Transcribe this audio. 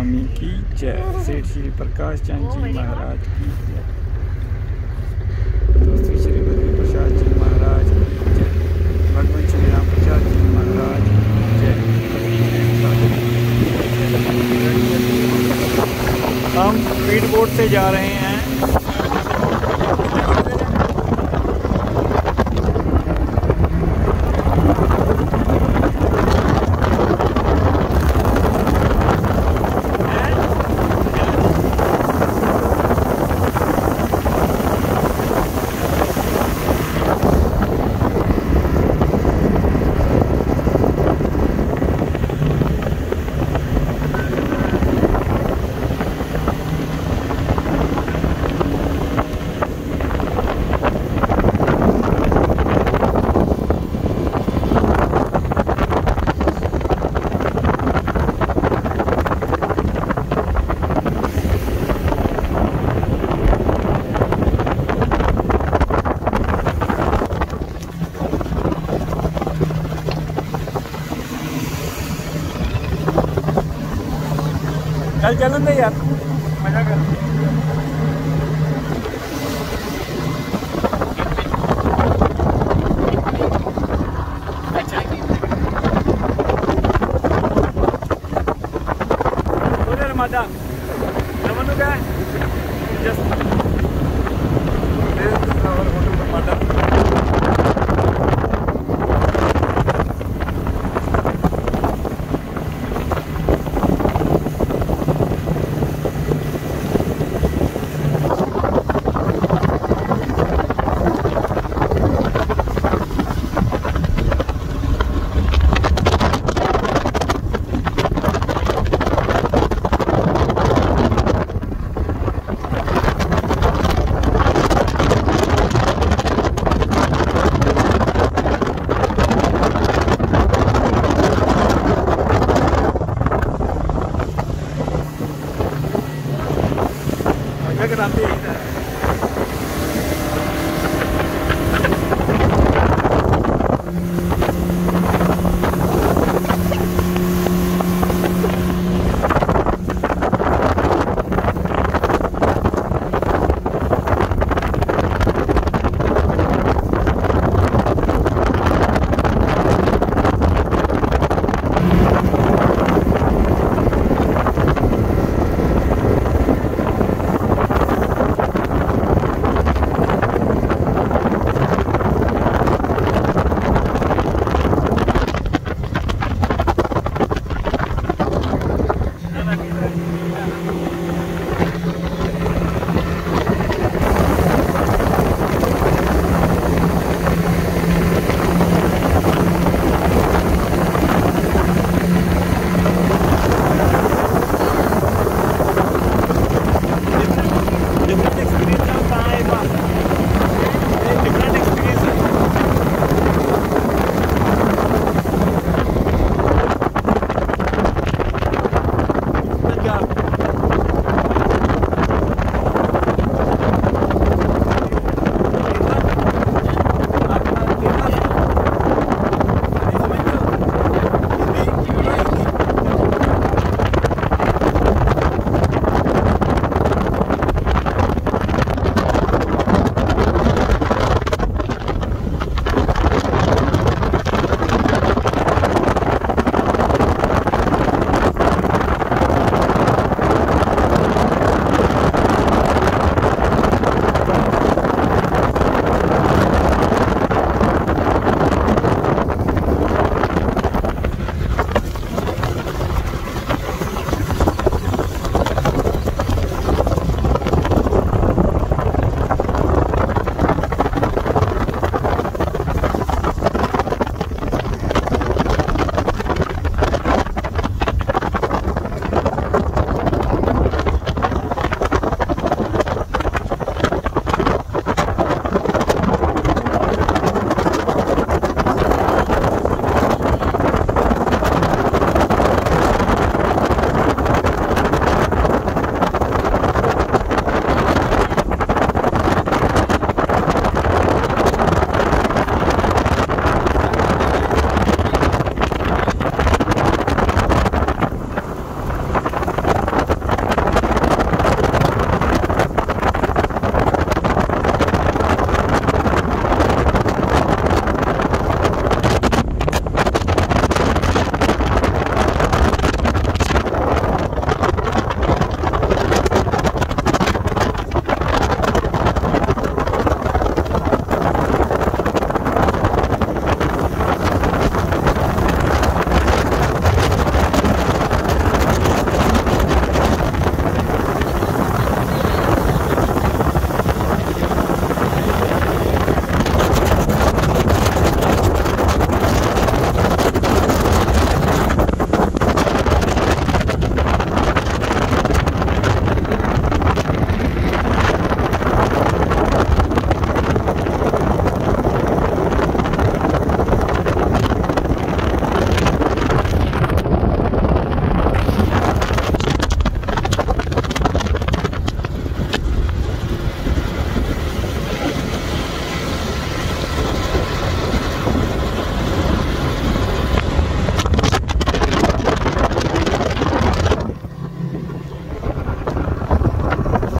स्वामी की जय। सेठ श्री प्रकाश चंद जी महाराज की जय। दोस्तों, श्री प्रसाद जी महाराज की जय। भगवान श्री राम प्रसाद जी महाराज जय। हम स्पीड बोट से जा रहे हैं। चल चलो दे यार मज़ा कर। मज़ा